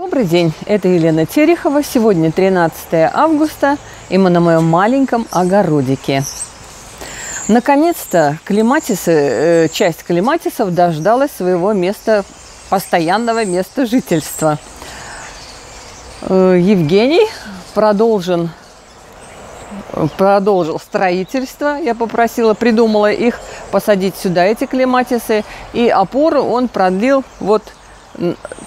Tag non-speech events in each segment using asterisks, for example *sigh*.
Добрый день, это Елена Терехова. Сегодня 13 августа, и мы на моем маленьком огородике. Наконец-то клематисы, э, часть клематисов дождалась своего места, постоянного места жительства. Э, Евгений продолжен, продолжил строительство. Я попросила, придумала их посадить сюда, эти клематисы. И опору он продлил вот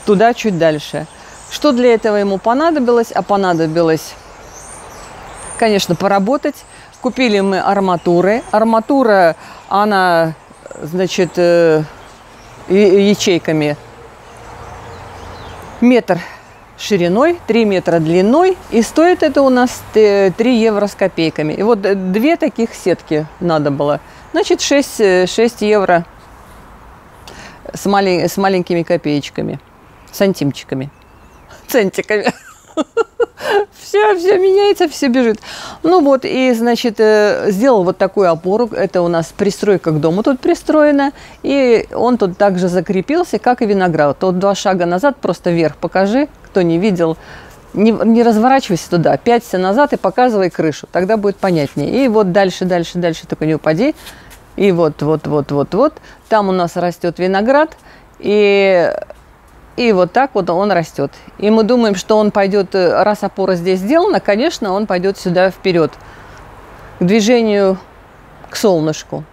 туда чуть дальше. Что для этого ему понадобилось? А понадобилось, конечно, поработать. Купили мы арматуры. Арматура, она, значит, э, ячейками метр шириной, 3 метра длиной. И стоит это у нас 3 евро с копейками. И вот две таких сетки надо было. Значит, 6, 6 евро с, малень, с маленькими копеечками, сантимчиками центиками. Все, все меняется, все бежит. Ну вот, и, значит, э, сделал вот такую опору. Это у нас пристройка к дому тут пристроена. И он тут также закрепился, как и виноград. Вот два шага назад, просто вверх покажи, кто не видел. Не, не разворачивайся туда, пяться назад и показывай крышу. Тогда будет понятнее. И вот дальше, дальше, дальше, только не упади. И вот, вот, вот, вот, вот. Там у нас растет виноград. И и вот так вот он растет. И мы думаем, что он пойдет, э, раз опора здесь сделана, конечно, он пойдет сюда вперед, к движению к солнышку.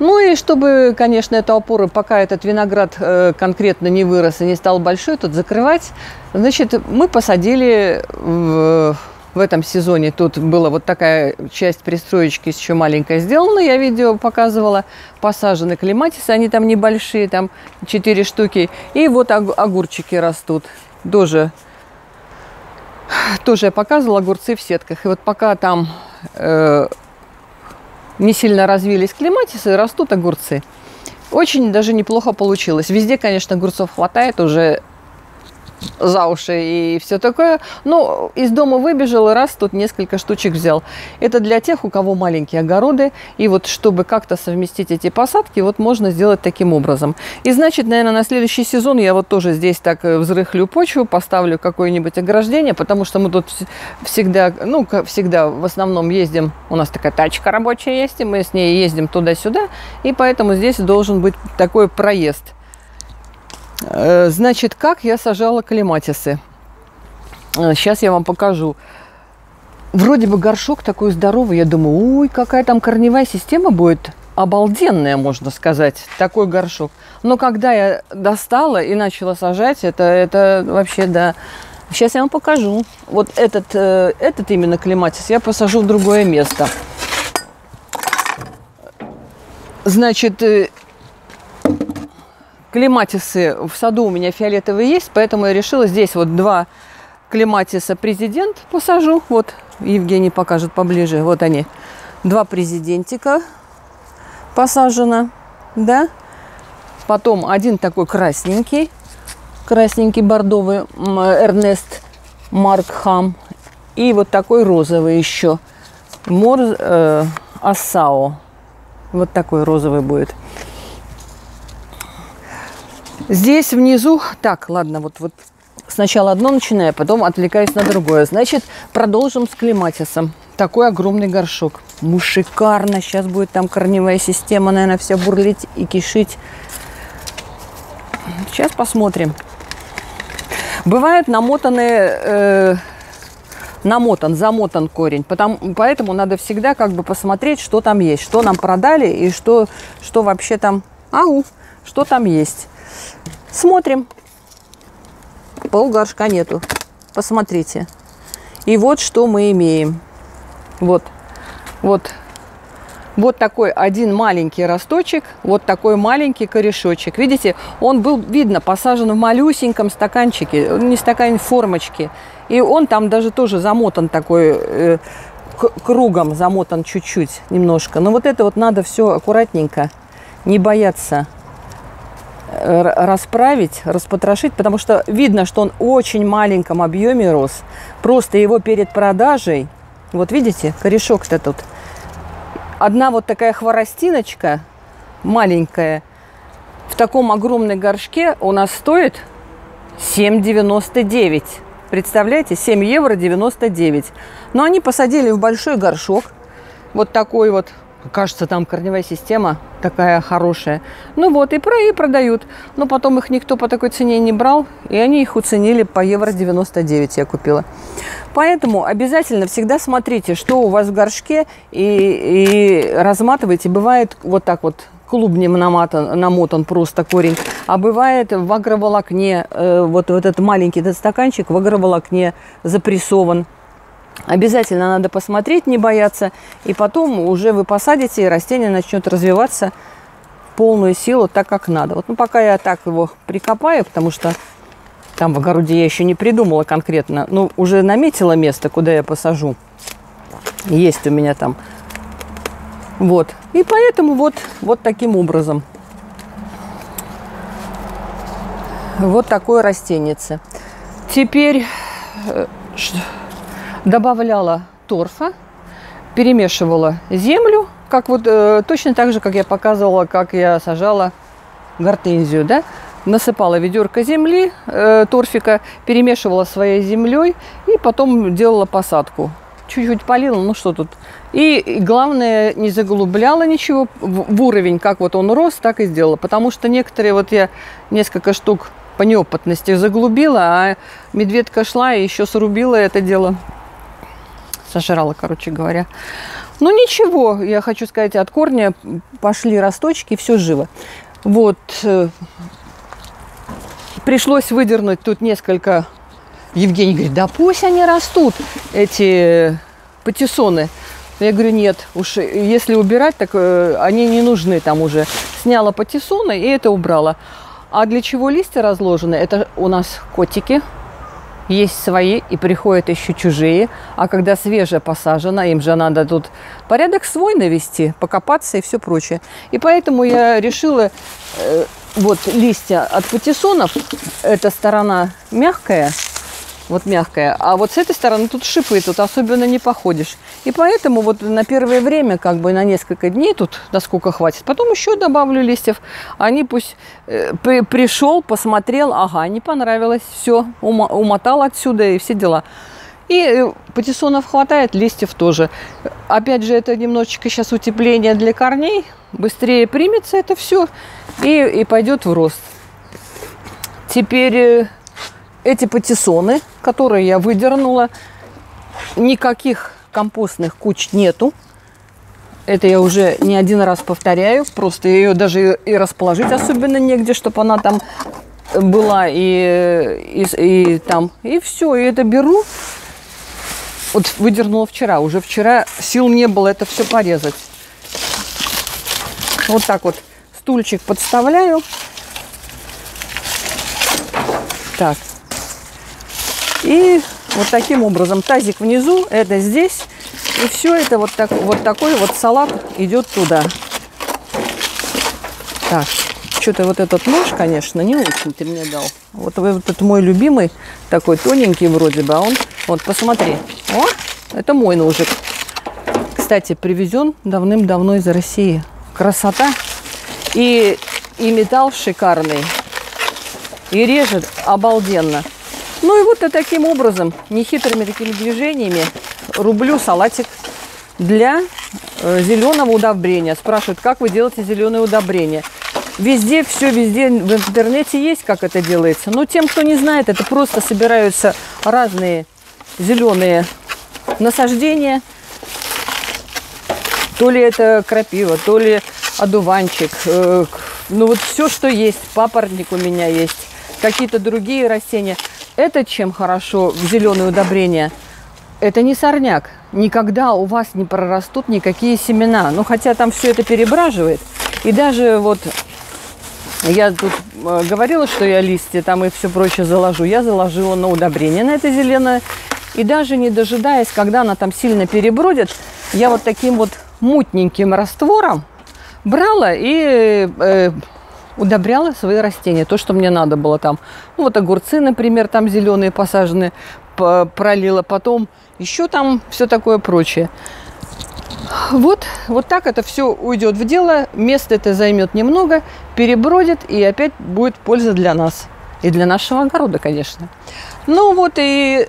Ну и чтобы, конечно, эту опору, пока этот виноград э, конкретно не вырос и не стал большой, тут закрывать, значит, мы посадили в в этом сезоне тут была вот такая часть пристроечки еще маленькая сделана, я видео показывала, посажены клематисы, они там небольшие, там 4 штуки, и вот огурчики растут, тоже, тоже я показывала огурцы в сетках, и вот пока там э, не сильно развились клематисы, растут огурцы. Очень даже неплохо получилось. Везде, конечно, огурцов хватает, уже за уши и все такое. Ну, из дома выбежал и раз тут несколько штучек взял. Это для тех, у кого маленькие огороды. И вот чтобы как-то совместить эти посадки, вот можно сделать таким образом. И значит, наверное, на следующий сезон я вот тоже здесь так э, взрыхлю почву, поставлю какое-нибудь ограждение, потому что мы тут всегда, ну, всегда в основном ездим. У нас такая тачка рабочая есть, и мы с ней ездим туда-сюда. И поэтому здесь должен быть такой проезд. Э, значит, как я сажала калиматисы? Сейчас э, я вам покажу. Вроде бы горшок такой здоровый. Я думаю, ой, какая там корневая система будет обалденная, можно сказать, такой горшок. Но когда я достала и начала сажать, это, это вообще, да... Сейчас я вам покажу. Вот этот, э, этот именно клематис я посажу в другое место. Значит, клематисы в саду у меня фиолетовые есть, поэтому я решила здесь вот два клематиса президент посажу. Вот Евгений покажет поближе. Вот они. Два президентика посажено. Да? Потом один такой красненький. Красненький бордовый Эрнест Маркхам. И вот такой розовый еще. Мор э, Асао. Вот такой розовый будет. Здесь внизу, так, ладно, вот, вот сначала одно начинаю, потом отвлекаюсь на другое. Значит, продолжим с клематисом. Такой огромный горшок. Ну, шикарно. Сейчас будет там корневая система, наверное, вся бурлить и кишить. Сейчас посмотрим. Бывают намотанные... Э, намотан, замотан корень. Потому, поэтому надо всегда как бы посмотреть, что там есть. Что нам продали и что, что вообще там... Ау! Что там есть. Смотрим. Пол горшка нету. Посмотрите. И вот что мы имеем. Вот. Вот. Вот такой один маленький росточек, вот такой маленький корешочек. Видите, он был, видно, посажен в малюсеньком стаканчике, не стакан, формочке. И он там даже тоже замотан такой, э, кругом замотан чуть-чуть, немножко. Но вот это вот надо все аккуратненько, не бояться расправить, распотрошить, потому что видно, что он очень маленьком объеме рос. Просто его перед продажей, вот видите, корешок-то тут, одна вот такая хворостиночка маленькая в таком огромном горшке у нас стоит 7,99. Представляете, 7 евро 99. Но они посадили в большой горшок. Вот такой вот кажется, там корневая система такая хорошая. Ну вот, и, про, и продают. Но потом их никто по такой цене не брал, и они их уценили по евро 99 я купила. Поэтому обязательно всегда смотрите, что у вас в горшке, и, и разматывайте. Бывает вот так вот клубнем намотан, намотан просто корень, а бывает в агроволокне, э, вот, вот этот маленький этот стаканчик в агроволокне запрессован. Обязательно надо посмотреть, не бояться. И потом уже вы посадите, и растение начнет развиваться в полную силу, так как надо. Вот ну, пока я так его прикопаю, потому что там в огороде я еще не придумала конкретно, но уже наметила место, куда я посажу. Есть у меня там. Вот. И поэтому вот, вот таким образом. Вот такое растение. Теперь э, добавляла торфа, перемешивала землю, как вот э, точно так же, как я показывала, как я сажала гортензию, да, насыпала ведерко земли, э, торфика, перемешивала своей землей и потом делала посадку. Чуть-чуть полила, ну что тут. И, и главное, не заглубляла ничего в, в уровень, как вот он рос, так и сделала. Потому что некоторые, вот я несколько штук по неопытности заглубила, а медведка шла и еще срубила это дело сожрала, короче говоря. Ну ничего, я хочу сказать, от корня пошли росточки, все живо. Вот. Э, пришлось выдернуть тут несколько... Евгений говорит, да пусть они растут, эти патиссоны. Я говорю, нет, уж если убирать, так э, они не нужны там уже. Сняла патиссоны и это убрала. А для чего листья разложены? Это у нас котики, есть свои и приходят еще чужие. А когда свежее посажено, им же надо тут порядок свой навести, покопаться и все прочее. И поэтому я решила э, вот листья от патиссонов, эта сторона мягкая, вот мягкая. А вот с этой стороны тут шипы, тут особенно не походишь. И поэтому вот на первое время, как бы на несколько дней тут, насколько хватит, потом еще добавлю листьев. Они пусть э, при, пришел, посмотрел, ага, не понравилось, все, ума, умотал отсюда и все дела. И э, патиссонов хватает, листьев тоже. Опять же, это немножечко сейчас утепление для корней. Быстрее примется это все и, и пойдет в рост. Теперь э, эти патиссоны, которые я выдернула, никаких компостных куч нету. Это я уже не один раз повторяю. Просто ее даже и расположить особенно негде, чтобы она там была и, и, и там. И все, и это беру. Вот выдернула вчера. Уже вчера сил не было это все порезать. Вот так вот стульчик подставляю. Так, и вот таким образом тазик внизу, это здесь. И все это вот, так, вот такой вот салат идет туда. Так, что-то вот этот нож, конечно, не очень ты мне дал. Вот, вот это мой любимый, такой тоненький вроде бы, а он, вот посмотри, о, это мой ножик. Кстати, привезен давным-давно из России. Красота. И, и металл шикарный. И режет обалденно. Ну и вот и таким образом, нехитрыми такими движениями рублю салатик для э, зеленого удобрения. Спрашивают, как вы делаете зеленое удобрение. Везде, все везде в интернете есть, как это делается. Но тем, кто не знает, это просто собираются разные зеленые насаждения. То ли это крапива, то ли одуванчик. Э, ну вот все, что есть. Папоротник у меня есть. Какие-то другие растения – это чем хорошо в зеленое удобрение? Это не сорняк. Никогда у вас не прорастут никакие семена. Ну, хотя там все это перебраживает. И даже вот я тут э, говорила, что я листья там и все прочее заложу. Я заложила на удобрение на это зеленое. И даже не дожидаясь, когда она там сильно перебродит, я вот таким вот мутненьким раствором брала и э, удобряла свои растения, то, что мне надо было там. Ну, вот огурцы, например, там зеленые посажены, пролила, потом еще там все такое прочее. Вот, вот так это все уйдет в дело, место это займет немного, перебродит и опять будет польза для нас. И для нашего огорода, конечно. Ну вот и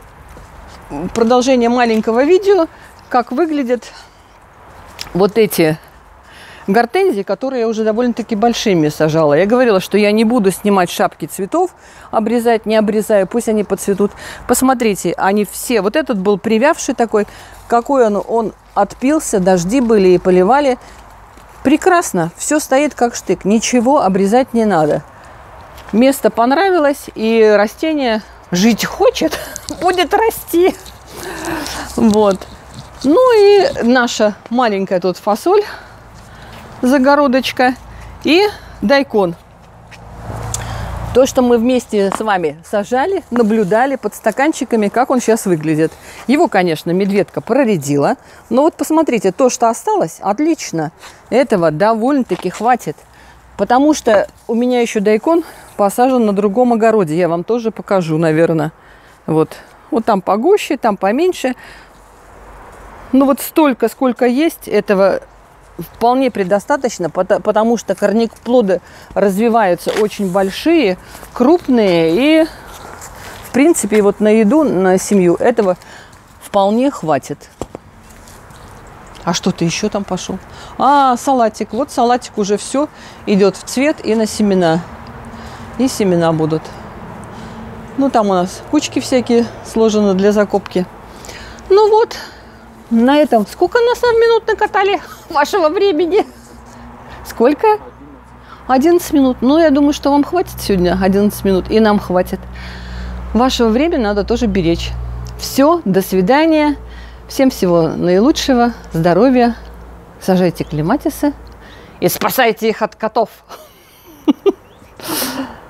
продолжение маленького видео, как выглядят вот эти гортензии, которые я уже довольно-таки большими сажала. Я говорила, что я не буду снимать шапки цветов, обрезать, не обрезаю, пусть они подцветут. Посмотрите, они все, вот этот был привявший такой, какой он, он отпился, дожди были и поливали. Прекрасно, все стоит как штык, ничего обрезать не надо. Место понравилось, и растение жить хочет, *laughs* будет расти. Вот. Ну и наша маленькая тут фасоль загородочка и дайкон. То, что мы вместе с вами сажали, наблюдали под стаканчиками, как он сейчас выглядит. Его, конечно, медведка проредила. Но вот посмотрите, то, что осталось, отлично. Этого довольно-таки хватит. Потому что у меня еще дайкон посажен на другом огороде. Я вам тоже покажу, наверное. Вот, вот там погуще, там поменьше. Ну вот столько, сколько есть, этого вполне предостаточно, потому что корнеплоды развиваются очень большие, крупные, и в принципе вот на еду, на семью этого вполне хватит. А что-то еще там пошел. А, салатик. Вот салатик уже все идет в цвет и на семена. И семена будут. Ну, там у нас кучки всякие сложены для закопки. Ну вот, на этом сколько нас минут накатали *laughs* вашего времени? Сколько? 11 минут. Ну, я думаю, что вам хватит сегодня 11 минут, и нам хватит. Вашего времени надо тоже беречь. Все, до свидания. Всем всего наилучшего, здоровья. Сажайте клематисы и спасайте их от котов. *laughs*